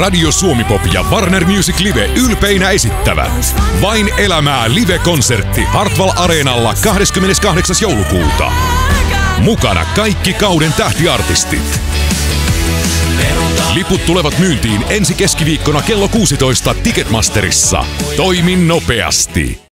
Radio Suomipop ja Warner Music Live ylpeinä esittävät Vain elämää live-konsertti Hartwall Areenalla 28. joulukuuta. Mukana kaikki kauden tähtiartistit. Liput tulevat myyntiin ensi keskiviikkona kello 16 Ticketmasterissa. toimin nopeasti.